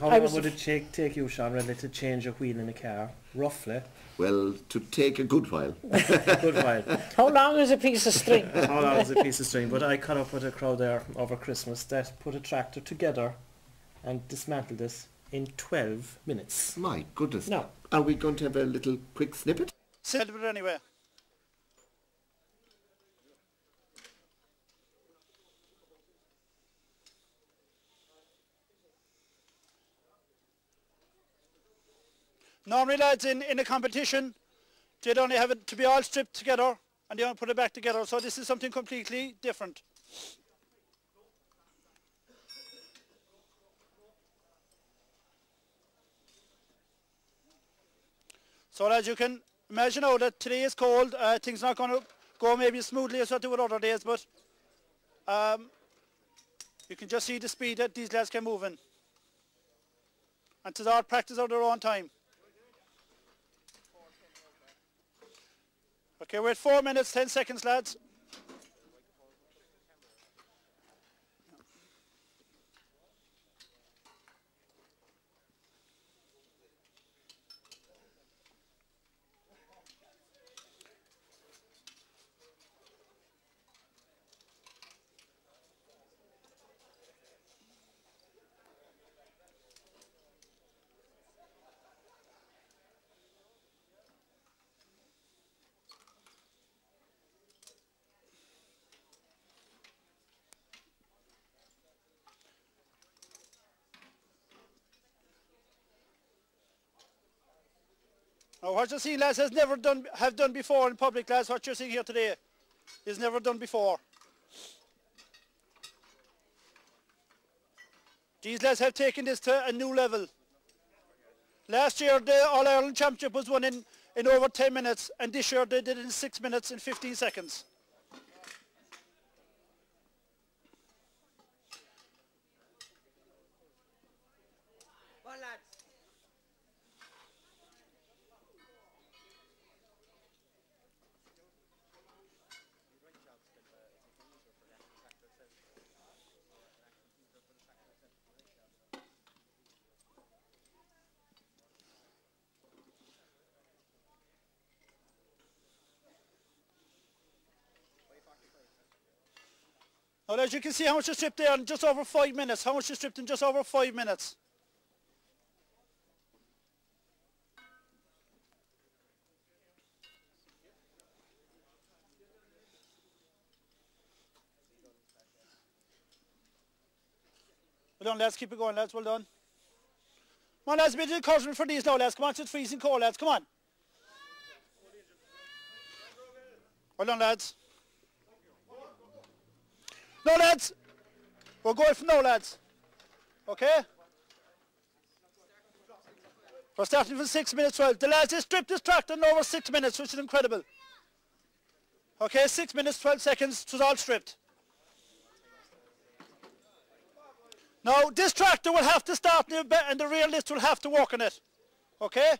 How long would it take, take you, Sean, really, to change a wheel in a car? Roughly. Well, to take a good while. Good while. How long is a piece of string? How long is a piece of string? But I caught up with a crowd there over Christmas that put a tractor together and dismantled this in 12 minutes. My goodness. No. Are we going to have a little quick snippet? Sit with Normally lads in, in a competition they'd only have it to be all stripped together and they don't put it back together so this is something completely different. So as you can imagine now that today is cold, uh, things not going to go maybe as smoothly as what they would other days, but um, you can just see the speed that these lads can move in. And it's all practice of their own time. Okay, we're at 4 minutes, 10 seconds lads. Now what you're seeing lads has never done have done before in public lads, what you're seeing here today is never done before. These lads have taken this to a new level. Last year the All Ireland Championship was won in, in over 10 minutes and this year they did it in 6 minutes and 15 seconds. Now as you can see how much you stripped there in just over 5 minutes. How much you stripped in just over 5 minutes. Well done lads, keep it going lads, well done. Come on lads, a bit of encouragement for these now lads, come on, it's freezing cold lads, come on. Well done lads. No lads, we're going for no lads. Okay? We're starting from 6 minutes 12. The lads have stripped this tractor in over 6 minutes, which is incredible. Okay, 6 minutes 12 seconds, it was all stripped. Now, this tractor will have to start and the rear lift will have to work on it. Okay?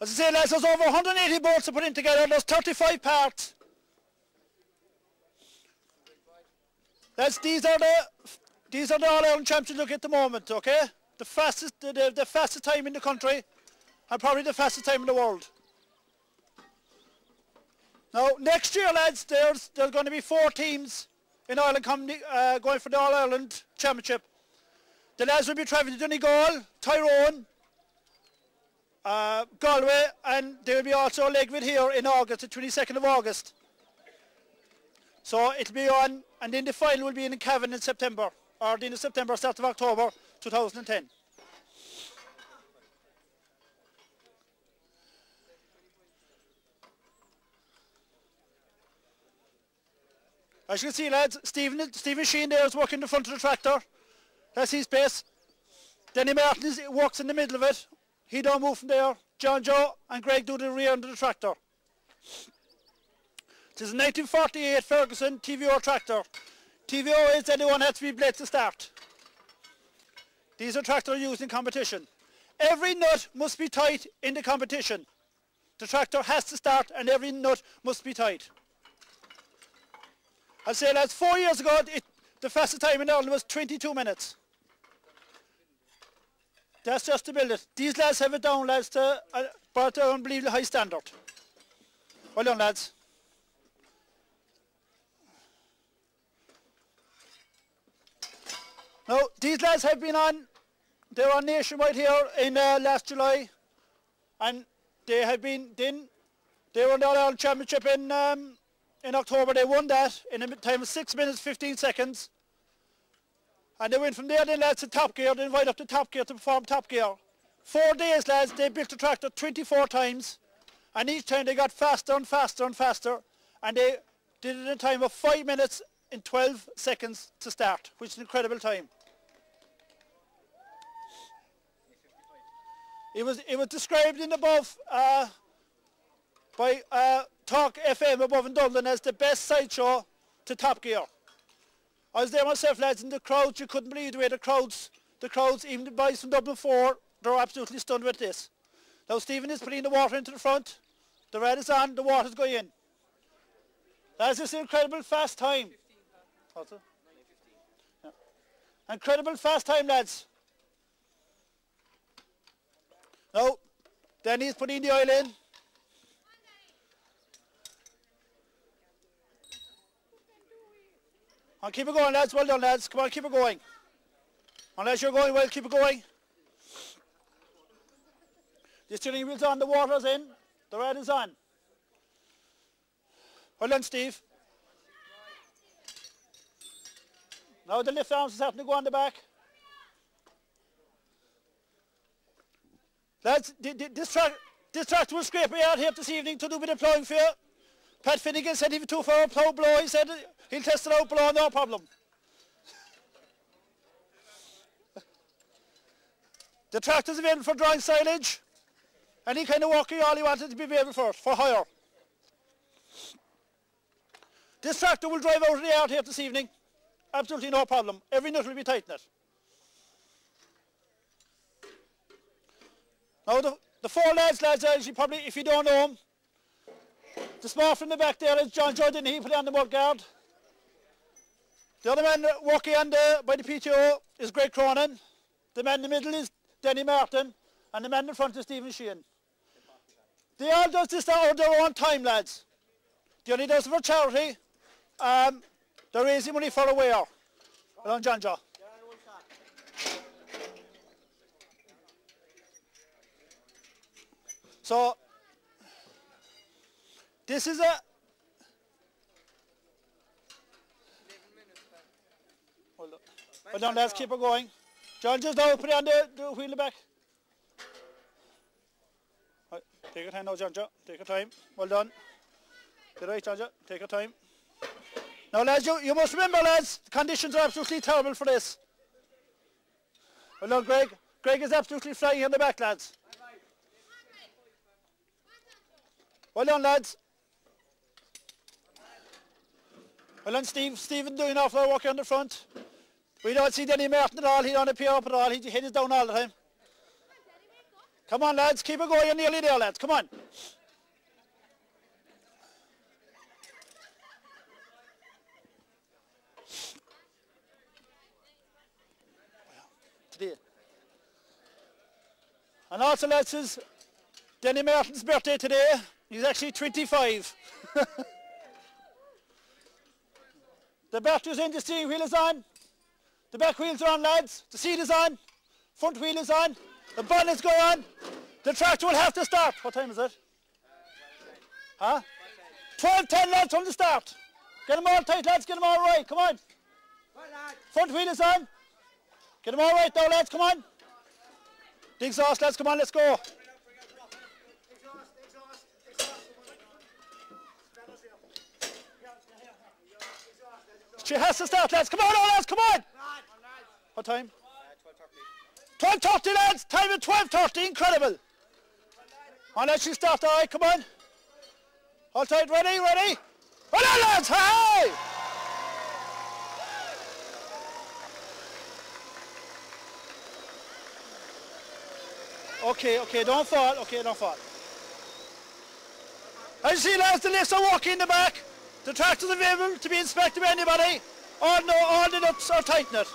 As I say, lads, there's over 180 bolts to put in together. There's 35 parts. That's, these are the these are the All Ireland champions look at the moment, okay? The fastest the, the, the fastest time in the country and probably the fastest time in the world. Now next year lads there's there's going to be four teams in Ireland coming, uh, going for the All Ireland Championship. The lads will be travelling to Donegal, Tyrone, uh, Galway and there will be also Legvid here in August, the 22nd of August. So it'll be on, and then the final will be in Cavan in September, or of September, start of October 2010. As you can see lads, Stephen, Stephen Sheehan there is working the front of the tractor. That's his base. Denny Martin is, works in the middle of it. He don't move from there. John Joe and Greg do the rear end of the tractor. This is a 1948 Ferguson TVO tractor. TVO is anyone has to be blade to start. These are tractors used in competition. Every nut must be tight in the competition. The tractor has to start and every nut must be tight. I'll say lads, four years ago, it, the fastest time in Ireland was 22 minutes. That's just to build it. These lads have it down, lads, to, uh, but unbelievably high standard. Well done, lads. Now, these lads have been on, they were on nationwide here in uh, last July, and they have been, then, they won the All-Ireland Championship in, um, in October. They won that in a time of 6 minutes 15 seconds. And they went from there then lads to top gear, then right up to top gear to perform top gear. Four days lads, they built the tractor 24 times and each time they got faster and faster and faster and they did it in a time of 5 minutes and 12 seconds to start, which is an incredible time. It was, it was described in above uh, by uh, Talk FM above in Dublin as the best sideshow to Top Gear. I was there myself, lads, in the crowds. You couldn't believe the way the crowds, the crowds, even the boys from Dublin 4, they're absolutely stunned with this. Now Stephen is putting the water into the front. The red is on, the water's going in. That's an incredible fast time. Incredible fast time, lads. Then he's putting the oil in. On, keep it going, lads. Well done, lads. Come on, keep it going. Unless you're going well, keep it going. The steering wheel's on, the water's in, the red is on. Well done, Steve. Now the lift arms is starting to go on the back. Lads, this, tractor will scrape me out here this evening to do a bit of ploughing for you. Pat Finnegan said you took for a plough blow, he said he'll test it out below, no problem. the tractor's available for drawing silage. Any kind of walking all he wanted to be available for, for hire. This tractor will drive out of the yard here this evening. Absolutely no problem. Every nut will be tight in Now the, the four lads, lads, as you probably, if you don't know them, the small from the back there is John Jordan, he put on the mud guard. The other man walking under by the PTO is Greg Cronin. The man in the middle is Denny Martin. And the man in front is Stephen Sheehan. They all does this out of their own time, lads. The only does it for charity. Um, they're raising money for a wear. Well John Joe. So, this is a... Hold on. Hold on, let's keep it going. John, just now put it on the, the wheel back. Right, take your time now, John, John. take your time. Well done. Get right, John, take your time. Now, lads, you, you must remember, lads, the conditions are absolutely terrible for this. Well done, Greg. Greg is absolutely flying in the back, lads. Well done, lads. Well done, Steve. Stephen doing off our work on the front. We don't see Denny Merton at all. He don't appear up at all. He head is down all the time. Come on, lads. Keep it going. You're nearly there, lads. Come on. Today. And also, lads, is Denny Merton's birthday today. He's actually 25. the battery's in, the steering wheel is on. The back wheels are on, lads. The seat is on. Front wheel is on. The bonnets go on. The tractor will have to start. What time is it? Huh? 12, 10 lads from the start. Get them all tight, lads. Get them all right. Come on. Front wheel is on. Get them all right now, lads. Come on. The exhaust, lads. Come on, let's go. She has to start, lads. Come on, all lads, come on. What time? 12.30, lads. Time at 12.30. Incredible. On, let's she start. All right, come on. All tight. Ready, ready. Well on, lads. Hey! Okay, okay, don't fall. Okay, don't fall. You see, lads, the lifts are walking in the back. The tractor's available to be inspected by anybody. All, no, all the nuts are tight in it.